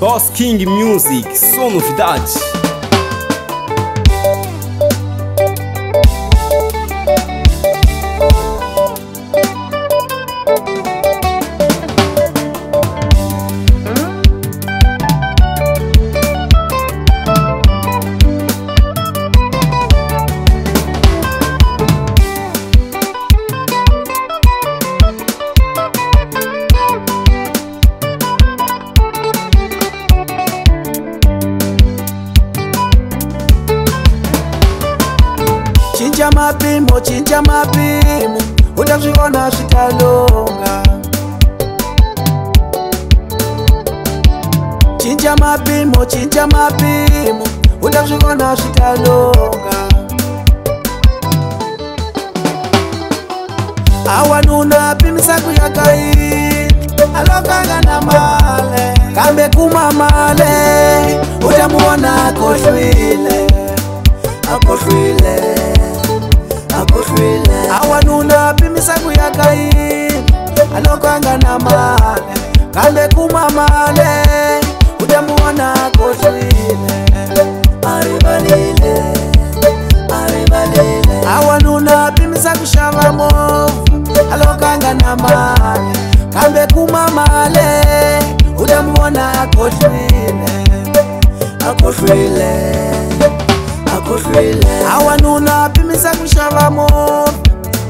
Boss King Music, só novidades. mochinja mapimu chinja mapimu utazviona zvitalonga chinja mapimu chinja mapimu utazviona zvitalonga awanuna pimisa kuyakai alokanga na male kambe kuma male utamuona kohlwile akohlwile ka yini aloko anga na male kambe kuma male udemuona koswile arivalile arivalile awanuna pimisa kushava movu aloko anga na male kambe kuma male udemuona koswile akoswile akoswile awanuna pimisa kushava movu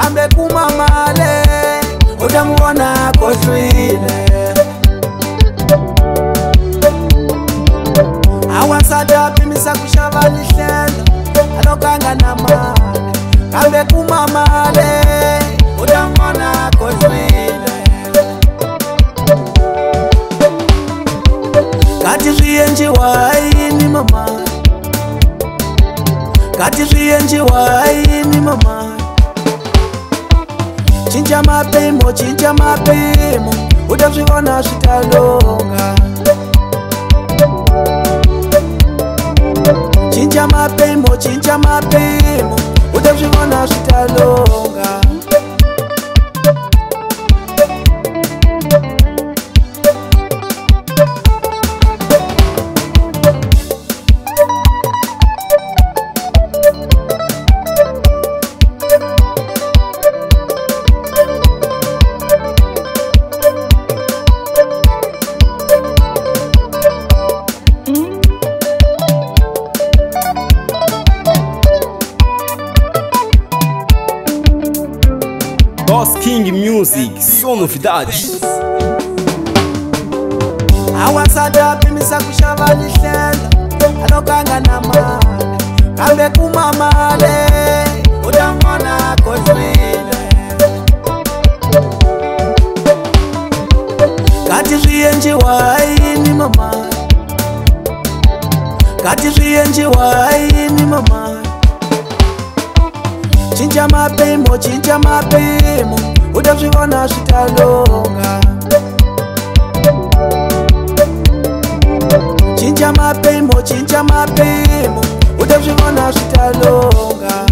kambe kuma male utamuona koswile awasadapi misakushavalihlenda alokanga na male kambe kuma male utamuona koswile kati zwienjiwa yini mama kati zwienjiwa yini mama chinja mapemo chinja mapemo utazviona zvitandonga chinja mapemo chinja mapemo Boss King Music, só novidades. A WhatsApp da primeira coisa vale sendo, a louca ganha mal. Cabe com mamale, o damo na cozinha. Cadê o gente vai, nem mamã? Cadê o gente vai, nem mamã? chinja mapemo chinja mapemo uta zvivona zvitandonga chinja mapemo chinja mapemo uta zvivona zvitandonga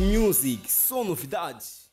Music, só novidades.